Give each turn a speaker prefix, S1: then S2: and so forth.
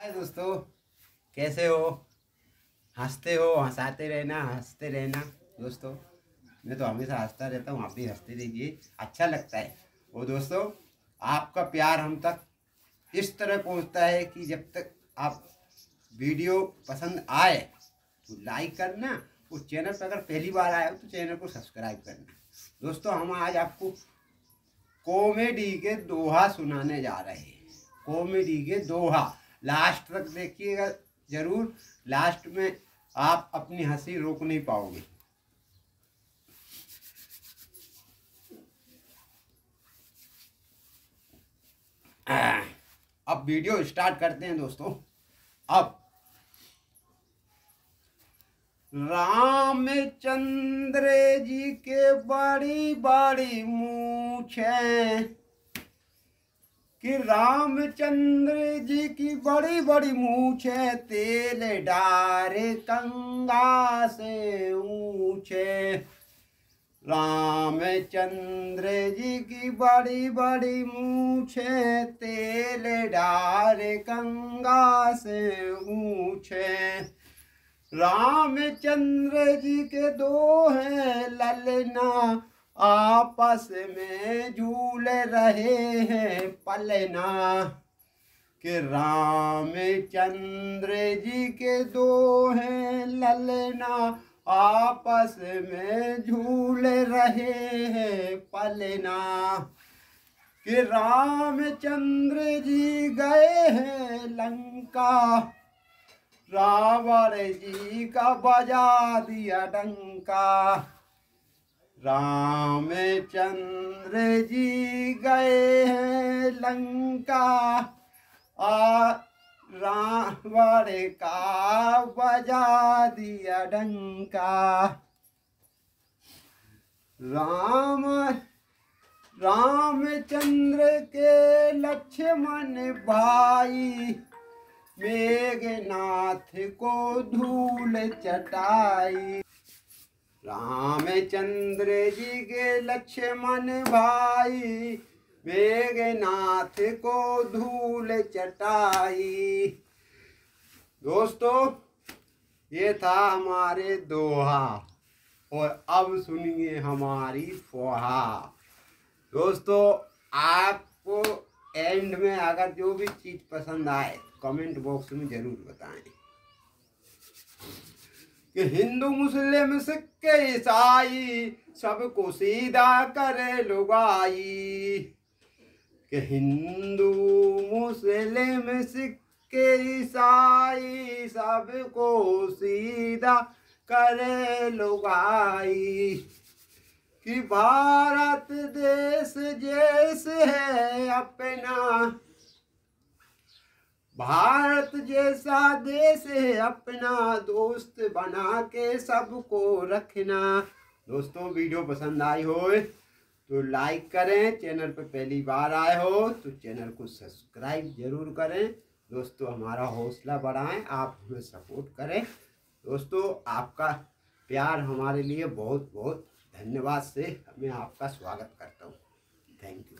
S1: हाय दोस्तों, कैसे हो? हँसते हो, हंसाते रहना, हँसते रहना। दोस्तों, मैं तो हमेशा हंसता रहता हूँ, आप भी हँसते रहिए। अच्छा लगता है। और दोस्तों, आपका प्यार हम तक इस तरह पहुँचता है कि जब तक आप वीडियो पसंद आए तो लाइक करना। और चैनल पर अगर पहली बार आए हो तो चैनल को सब्सक्राइब करना। दोस्तों, हम आज आपको कॉमेडी के दोहा सुनाने जा रहे हैं। कॉमेडी के दोहा। लास्ट तक देखिएगा ज़रूर। लास्ट में आप अपनी हँसी रोक नहीं पाओगे। अब वीडियो स्टार्ट करते हैं दोस्तों। अब रामचंद्र जी के बड़ी बड़ी मूछे। कि रामचंद्र जी की बड़ी बड़ी मूछे तेल डारे कंगा से ऊँचे। रामचंद्र जी की बड़ी बड़ी मूछे तेल डारे कंगा से ऊँचे। रामचंद्र जी के दो हैं ललना आपस में झूल रहे हैं पलना। कि रामचंद्र जी के दो हैं ललना। आपस में झूल रहे हैं पलना। कि रामचंद्र जी गए हैं लंका। रावण जी का बजा दिया डंका। रामचंद्र जी गए हैं लंका। आ, रावण का बजा दिया डंका। राम, रामचंद्र के लक्ष्मण भाई, मेघनाथ को धूल चटाई। रामचंद्र जी के लक्ष्मण भाई, मेघनाथ को धूल चटाई। दोस्तों, ये था हमारे दोहा, और अब सुनिए हमारी फोहा। दोस्तों, आपको एंड में अगर जो भी चीज़ पसंद आए कमेंट बॉक्स में ज़रूर बताएँ। कि हिंदू मुस्लिम सिख ईसाई सबको सीधा करे लुगाई। कि हिंदू मुस्लिम सिख ईसाई सबको सीधा करे लुगाई। कि भारत देश जैसे है अपना भारत जैसा देश है, अपना दोस्त बना के सबको रखना। दोस्तों, वीडियो पसंद आई हो तो लाइक करें। चैनल पर पहली बार आए हो तो चैनल को सब्सक्राइब ज़रूर करें। दोस्तों, हमारा हौसला बढ़ाएँ, आप हमें सपोर्ट करें। दोस्तों, आपका प्यार हमारे लिए बहुत बहुत धन्यवाद से मैं आपका स्वागत करता हूँ। Thank you